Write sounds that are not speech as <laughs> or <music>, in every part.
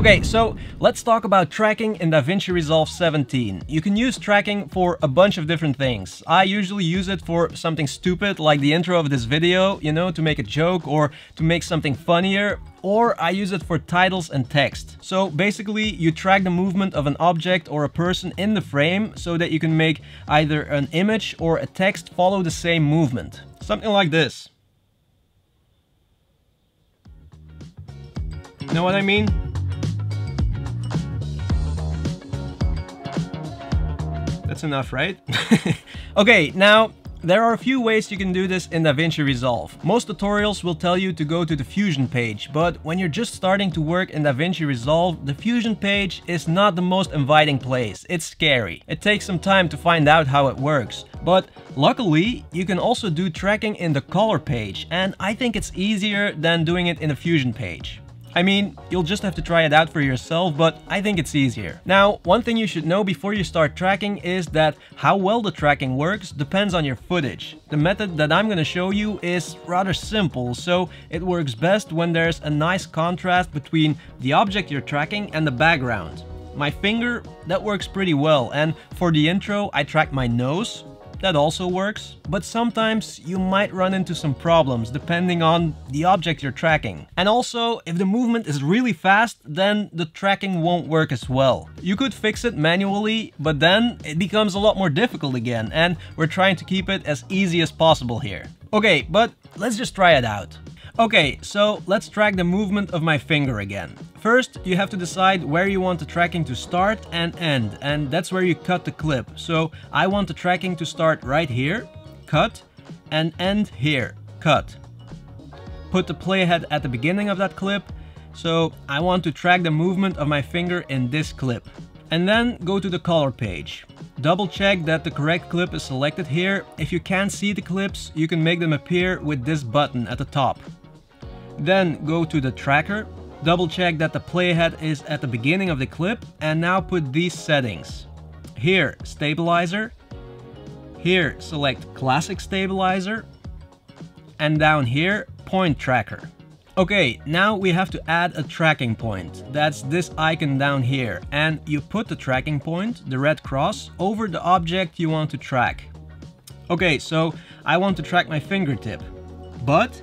Okay, so let's talk about tracking in DaVinci Resolve 17. You can use tracking for a bunch of different things. I usually use it for something stupid like the intro of this video, you know, to make a joke or to make something funnier, or I use it for titles and text. So basically you track the movement of an object or a person in the frame so that you can make either an image or a text follow the same movement. Something like this. Know what I mean? That's enough, right? <laughs> okay, now there are a few ways you can do this in DaVinci Resolve. Most tutorials will tell you to go to the Fusion page, but when you're just starting to work in DaVinci Resolve, the Fusion page is not the most inviting place. It's scary. It takes some time to find out how it works. But luckily, you can also do tracking in the color page, and I think it's easier than doing it in the Fusion page. I mean, you'll just have to try it out for yourself, but I think it's easier. Now, one thing you should know before you start tracking is that how well the tracking works depends on your footage. The method that I'm gonna show you is rather simple, so it works best when there's a nice contrast between the object you're tracking and the background. My finger, that works pretty well, and for the intro I track my nose, that also works, but sometimes you might run into some problems depending on the object you're tracking. And also, if the movement is really fast, then the tracking won't work as well. You could fix it manually, but then it becomes a lot more difficult again, and we're trying to keep it as easy as possible here. Okay, but let's just try it out. Okay, so let's track the movement of my finger again. First, you have to decide where you want the tracking to start and end, and that's where you cut the clip. So I want the tracking to start right here, cut, and end here, cut. Put the playhead at the beginning of that clip, so I want to track the movement of my finger in this clip. And then go to the color page. Double check that the correct clip is selected here. If you can't see the clips, you can make them appear with this button at the top. Then go to the tracker, double check that the playhead is at the beginning of the clip and now put these settings. Here, stabilizer. Here, select classic stabilizer. And down here, point tracker. Okay, now we have to add a tracking point. That's this icon down here. And you put the tracking point, the red cross, over the object you want to track. Okay, so I want to track my fingertip. But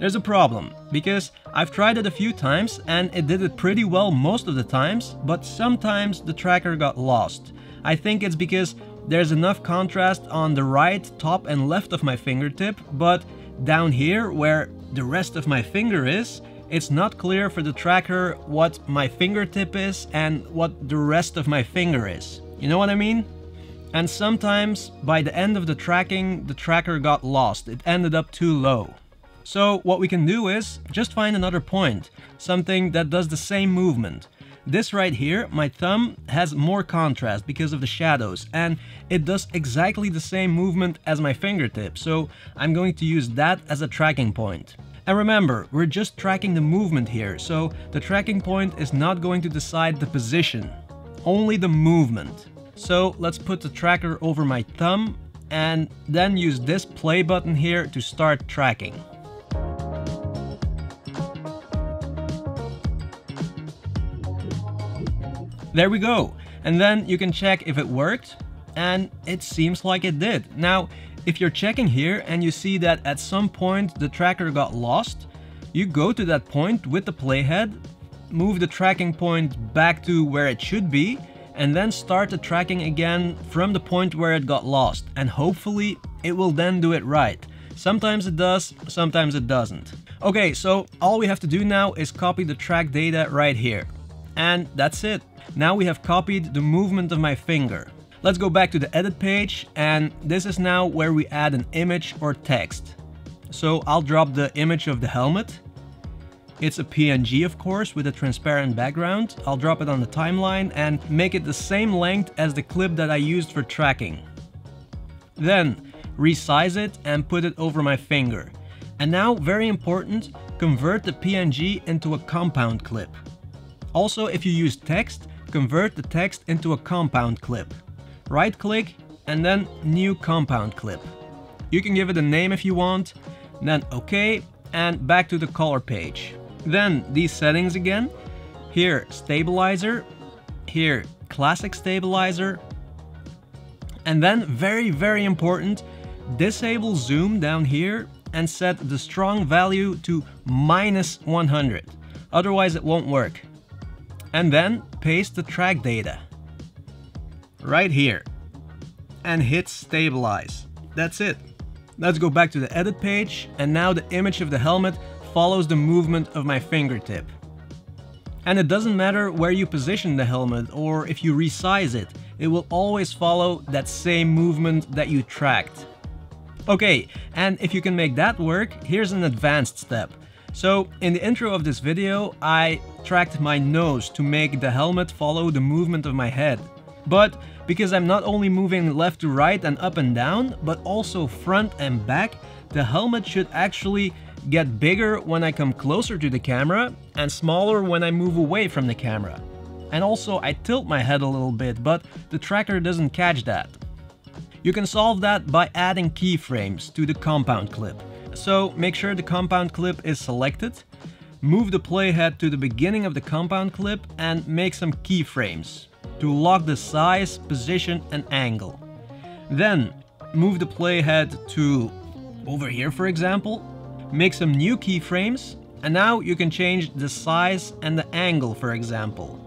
there's a problem, because I've tried it a few times and it did it pretty well most of the times, but sometimes the tracker got lost. I think it's because there's enough contrast on the right, top and left of my fingertip, but down here where the rest of my finger is, it's not clear for the tracker what my fingertip is and what the rest of my finger is. You know what I mean? And sometimes, by the end of the tracking, the tracker got lost. It ended up too low. So what we can do is just find another point, something that does the same movement. This right here, my thumb, has more contrast because of the shadows and it does exactly the same movement as my fingertip, so I'm going to use that as a tracking point. And remember, we're just tracking the movement here, so the tracking point is not going to decide the position, only the movement. So let's put the tracker over my thumb and then use this play button here to start tracking. There we go. And then you can check if it worked. And it seems like it did. Now, if you're checking here and you see that at some point the tracker got lost, you go to that point with the playhead, move the tracking point back to where it should be, and then start the tracking again from the point where it got lost. And hopefully it will then do it right. Sometimes it does, sometimes it doesn't. Okay, so all we have to do now is copy the track data right here. And that's it. Now we have copied the movement of my finger. Let's go back to the edit page and this is now where we add an image or text. So I'll drop the image of the helmet. It's a PNG of course with a transparent background. I'll drop it on the timeline and make it the same length as the clip that I used for tracking. Then resize it and put it over my finger. And now, very important, convert the PNG into a compound clip. Also, if you use text, convert the text into a compound clip. Right click and then new compound clip. You can give it a name if you want, then OK and back to the color page. Then these settings again here stabilizer, here classic stabilizer, and then very, very important, disable zoom down here and set the strong value to minus 100. Otherwise it won't work. And then paste the track data. Right here. And hit stabilize. That's it. Let's go back to the edit page and now the image of the helmet follows the movement of my fingertip. And it doesn't matter where you position the helmet or if you resize it, it will always follow that same movement that you tracked. Okay, and if you can make that work, here's an advanced step. So, in the intro of this video, I tracked my nose to make the helmet follow the movement of my head. But because I'm not only moving left to right and up and down, but also front and back, the helmet should actually get bigger when I come closer to the camera and smaller when I move away from the camera. And also I tilt my head a little bit, but the tracker doesn't catch that. You can solve that by adding keyframes to the compound clip. So make sure the compound clip is selected, move the playhead to the beginning of the compound clip and make some keyframes to lock the size, position and angle. Then move the playhead to over here for example, make some new keyframes and now you can change the size and the angle for example.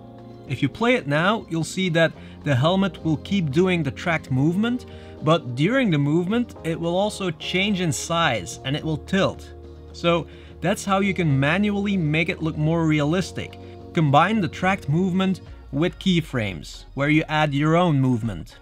If you play it now, you'll see that the helmet will keep doing the tracked movement, but during the movement it will also change in size and it will tilt. So that's how you can manually make it look more realistic. Combine the tracked movement with keyframes, where you add your own movement.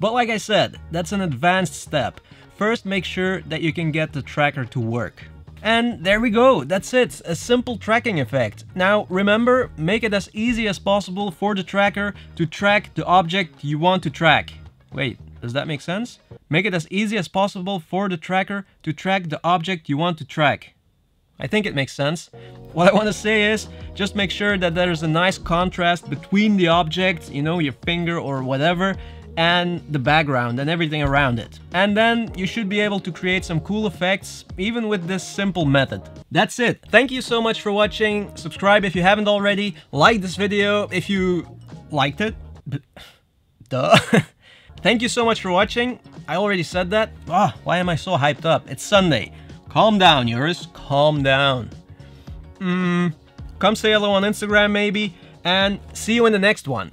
But like I said, that's an advanced step. First make sure that you can get the tracker to work. And there we go, that's it, a simple tracking effect. Now remember, make it as easy as possible for the tracker to track the object you want to track. Wait, does that make sense? Make it as easy as possible for the tracker to track the object you want to track. I think it makes sense. What I want to say is, just make sure that there's a nice contrast between the object, you know, your finger or whatever, and the background and everything around it. And then you should be able to create some cool effects even with this simple method. That's it. Thank you so much for watching. Subscribe if you haven't already. Like this video if you liked it. <laughs> Duh. <laughs> Thank you so much for watching. I already said that. Ah, oh, why am I so hyped up? It's Sunday. Calm down, Joris. Calm down. Mmm. Come say hello on Instagram maybe. And see you in the next one.